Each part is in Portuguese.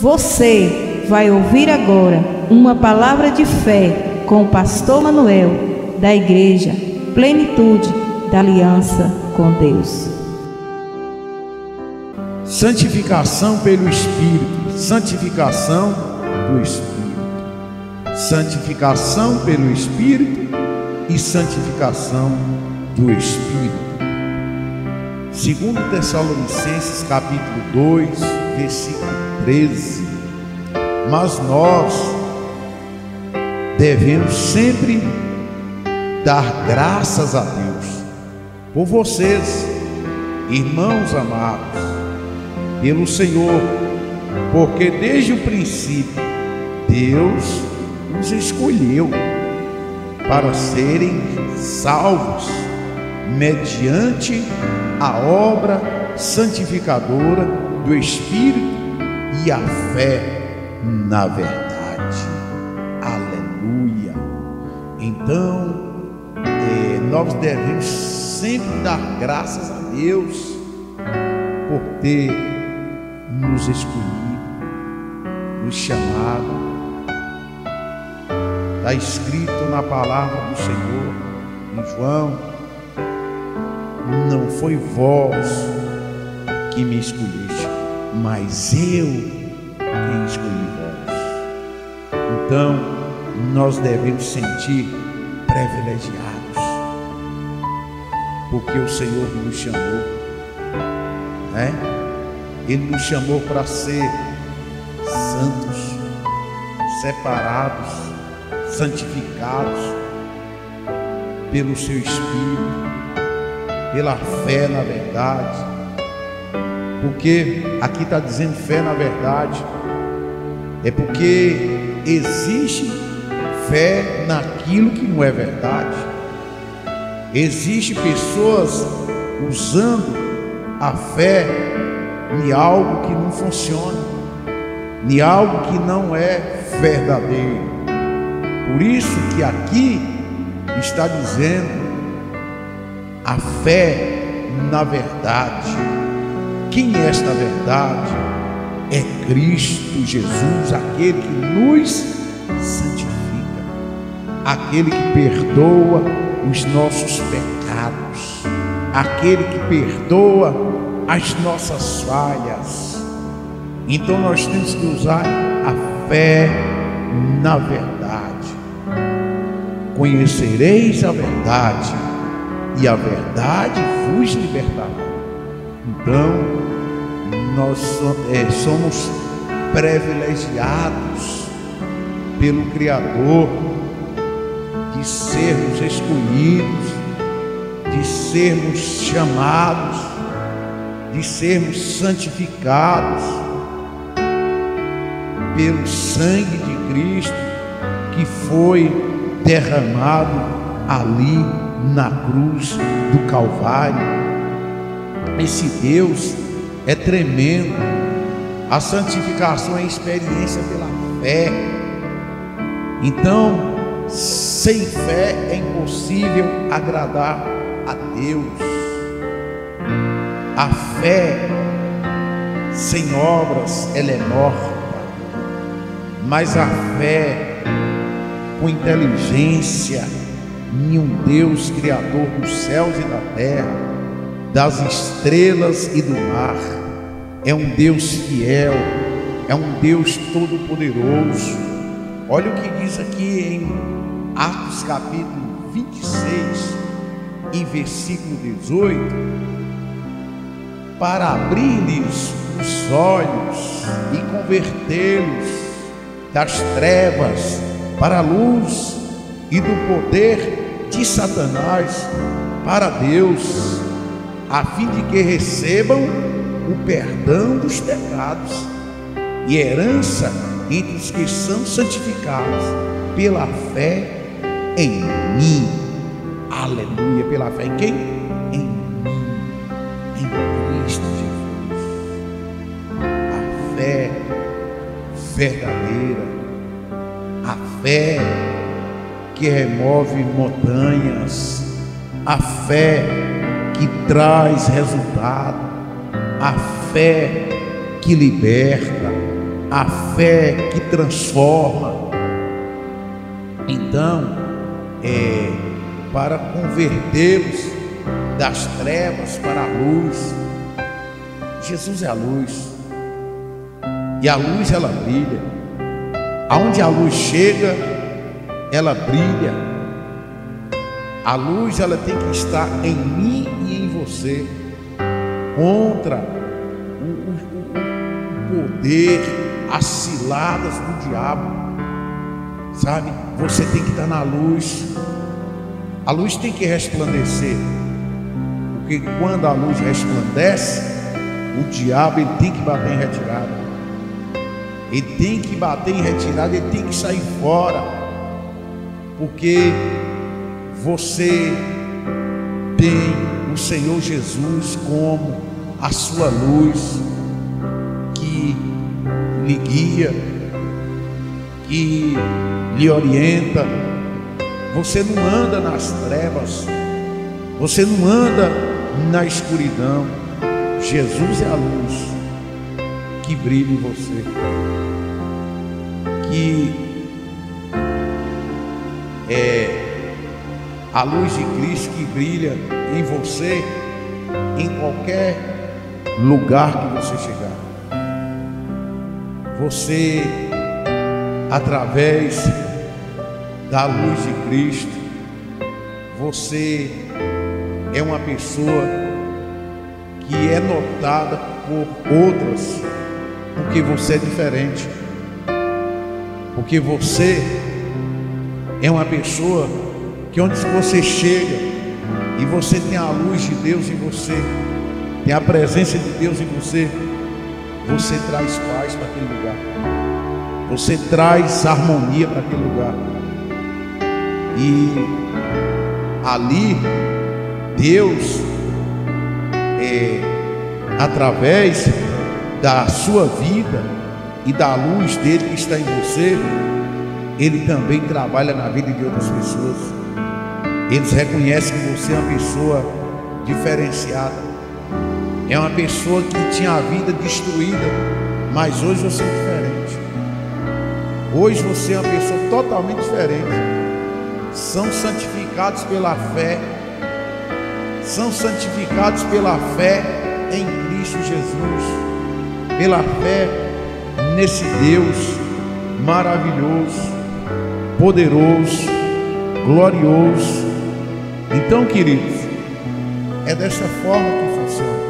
Você vai ouvir agora uma palavra de fé com o pastor Manuel, da igreja Plenitude da Aliança com Deus. Santificação pelo Espírito, santificação do Espírito, santificação pelo Espírito e santificação do Espírito. Segundo Tessalonicenses capítulo 2, versículo 13. Mas nós devemos sempre dar graças a Deus por vocês, irmãos amados, pelo Senhor, porque desde o princípio Deus nos escolheu para serem salvos mediante a obra santificadora do Espírito e a fé na verdade. Aleluia. Então, é, nós devemos sempre dar graças a Deus por ter nos escolhido, nos chamado. Está escrito na palavra do Senhor, em João, não foi vós que me escolheste, mas eu quem escolhi vós. Então, nós devemos sentir privilegiados, porque o Senhor nos chamou, né? Ele nos chamou para ser santos, separados, santificados pelo Seu Espírito, pela fé na verdade porque aqui está dizendo fé na verdade, é porque existe fé naquilo que não é verdade. Existe pessoas usando a fé em algo que não funciona, em algo que não é verdadeiro. Por isso que aqui está dizendo a fé na verdade. Quem é esta verdade? É Cristo Jesus, aquele que nos santifica, aquele que perdoa os nossos pecados, aquele que perdoa as nossas falhas. Então nós temos que usar a fé na verdade. Conhecereis a verdade, e a verdade vos libertará. Então, nós é, somos privilegiados pelo Criador de sermos escolhidos, de sermos chamados, de sermos santificados pelo sangue de Cristo que foi derramado ali na cruz do Calvário. Esse Deus é tremendo. A santificação é experiência pela fé. Então, sem fé é impossível agradar a Deus. A fé sem obras ela é morta. Mas a fé com inteligência em um Deus criador dos céus e da terra das estrelas e do mar. É um Deus fiel, é um Deus todo-poderoso. Olha o que diz aqui em Atos capítulo 26 e versículo 18: para abrir-lhes os olhos e convertê-los das trevas para a luz e do poder de Satanás para Deus a fim de que recebam o perdão dos pecados e herança entre os que são santificados pela fé em mim. Aleluia, pela fé em quem? Em mim, em Cristo Jesus. A fé verdadeira, a fé que remove montanhas, a fé que traz resultado, a fé que liberta, a fé que transforma. Então, é, para convertê-los das trevas para a luz. Jesus é a luz. E a luz ela brilha. Aonde a luz chega, ela brilha. A luz ela tem que estar em mim e em você contra o, o, o poder, as ciladas do diabo. Sabe? Você tem que estar na luz. A luz tem que resplandecer. Porque quando a luz resplandece, o diabo ele tem que bater em retirada. Ele tem que bater em retirada, ele tem que sair fora. Porque você tem o Senhor Jesus como a sua luz que lhe guia, que lhe orienta. Você não anda nas trevas, você não anda na escuridão. Jesus é a luz que brilha em você. Que é a luz de Cristo que brilha em você em qualquer lugar que você chegar. Você através da luz de Cristo, você é uma pessoa que é notada por outras porque você é diferente. Porque você é uma pessoa que onde você chega e você tem a luz de Deus em você, tem a presença de Deus em você, você traz paz para aquele lugar. Você traz harmonia para aquele lugar. E ali Deus é através da sua vida e da luz dele que está em você, ele também trabalha na vida de outras pessoas. Eles reconhecem que você é uma pessoa diferenciada. É uma pessoa que tinha a vida destruída, mas hoje você é diferente. Hoje você é uma pessoa totalmente diferente. São santificados pela fé. São santificados pela fé em Cristo Jesus pela fé nesse Deus maravilhoso, poderoso, glorioso. Então, queridos, é dessa forma que funciona.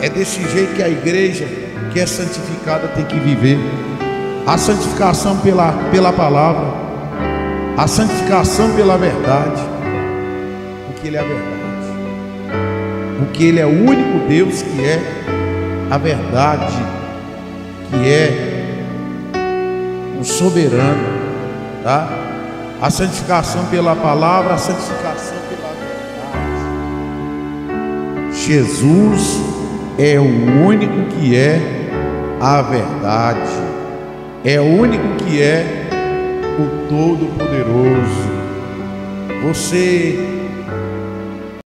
É desse jeito que a igreja que é santificada tem que viver. A santificação pela, pela palavra, a santificação pela verdade, porque Ele é a verdade, porque Ele é o único Deus que é a verdade, que é o soberano, tá? A santificação pela palavra, a santificação Jesus é o único que é a verdade, é o único que é o Todo-Poderoso. Você